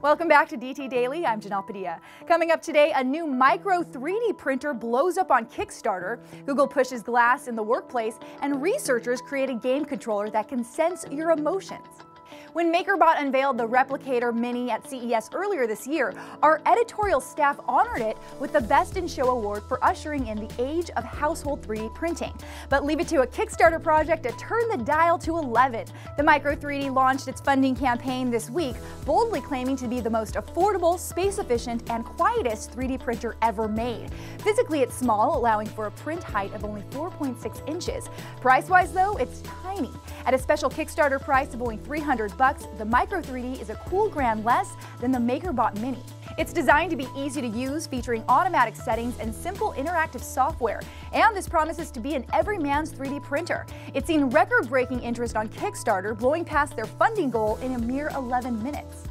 Welcome back to DT Daily. I'm Janelle Padilla. Coming up today, a new micro 3D printer blows up on Kickstarter. Google pushes glass in the workplace, and researchers create a game controller that can sense your emotions. When MakerBot unveiled the Replicator Mini at CES earlier this year, our editorial staff honored it with the Best in Show award for ushering in the age of household 3D printing. But leave it to a Kickstarter project to turn the dial to 11. The Micro 3D launched its funding campaign this week, boldly claiming to be the most affordable, space-efficient, and quietest 3D printer ever made. Physically, it's small, allowing for a print height of only 4.6 inches. Price-wise, though, it's tiny. At a special Kickstarter price of only 300 bucks, the Micro 3D is a cool grand less than the MakerBot Mini. It's designed to be easy to use, featuring automatic settings and simple interactive software. And this promises to be an everyman's 3D printer. It's seen record-breaking interest on Kickstarter, blowing past their funding goal in a mere 11 minutes.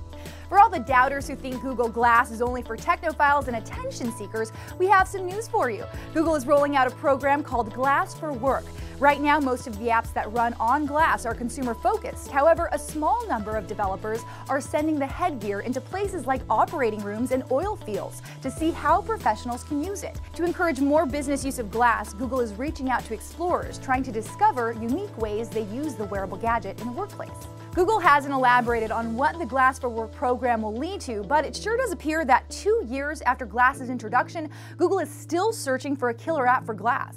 For all the doubters who think Google Glass is only for technophiles and attention seekers, we have some news for you. Google is rolling out a program called Glass for Work. Right now, most of the apps that run on Glass are consumer focused. However, a small number of developers are sending the headgear into places like operating rooms and oil fields to see how professionals can use it. To encourage more business use of Glass, Google is reaching out to explorers trying to discover unique ways they use the wearable gadget in the workplace. Google hasn't elaborated on what the Glass for Work program will lead to, but it sure does appear that two years after Glass's introduction, Google is still searching for a killer app for Glass.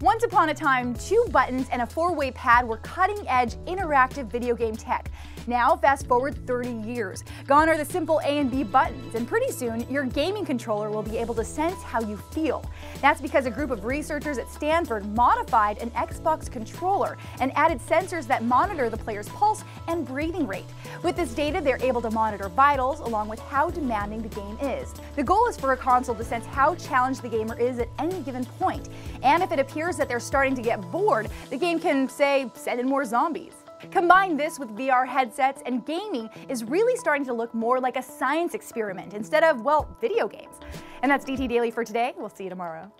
Once upon a time, two buttons and a four-way pad were cutting-edge interactive video game tech. Now, fast forward 30 years. Gone are the simple A and B buttons, and pretty soon, your gaming controller will be able to sense how you feel. That's because a group of researchers at Stanford modified an Xbox controller and added sensors that monitor the player's pulse and breathing rate. With this data, they're able to monitor vitals along with how demanding the game is. The goal is for a console to sense how challenged the gamer is at any given point. And if it appears that they're starting to get bored, the game can, say, send in more zombies. Combine this with VR headsets, and gaming is really starting to look more like a science experiment instead of, well, video games. And that's DT Daily for today. We'll see you tomorrow.